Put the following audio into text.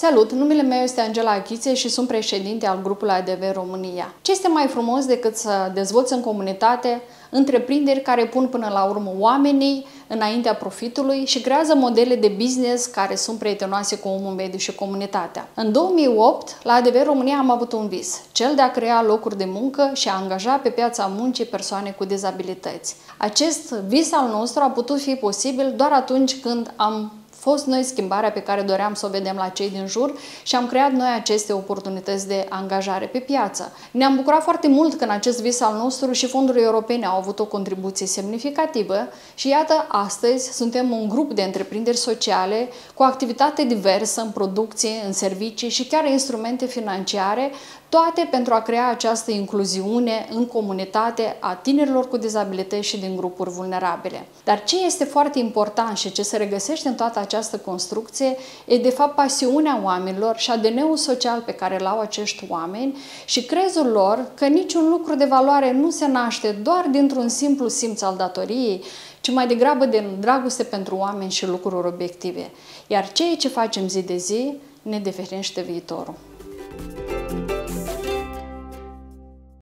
Salut, numele meu este Angela Achițe și sunt președinte al grupului ADV România. Ce este mai frumos decât să dezvolți în comunitate întreprinderi care pun până la urmă oamenii înaintea profitului și creează modele de business care sunt prietenoase cu omul mediu și comunitatea. În 2008, la ADV România am avut un vis, cel de a crea locuri de muncă și a angaja pe piața muncii persoane cu dizabilități. Acest vis al nostru a putut fi posibil doar atunci când am fost noi schimbarea pe care doream să o vedem la cei din jur și am creat noi aceste oportunități de angajare pe piață. Ne-am bucurat foarte mult că în acest vis al nostru și fondurile europene au avut o contribuție semnificativă și iată, astăzi suntem un grup de întreprinderi sociale cu activitate diversă în producție, în servicii și chiar instrumente financiare toate pentru a crea această incluziune în comunitate a tinerilor cu dizabilități și din grupuri vulnerabile. Dar ce este foarte important și ce se regăsește în toată această construcție e de fapt pasiunea oamenilor și ADN-ul social pe care îl au acești oameni și crezul lor că niciun lucru de valoare nu se naște doar dintr-un simplu simț al datoriei, ci mai degrabă din dragoste pentru oameni și lucruri obiective. Iar ceea ce facem zi de zi ne definește viitorul.